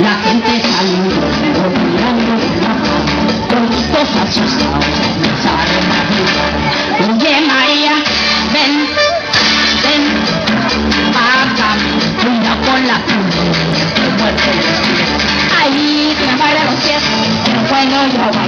La gente saluda, mirando se enoja, todos asustados, no saben la vida. Oye María, ven, ven, baja, cuida con la cruz, que muerte los pies. Ahí, que me los pies, no puedo yo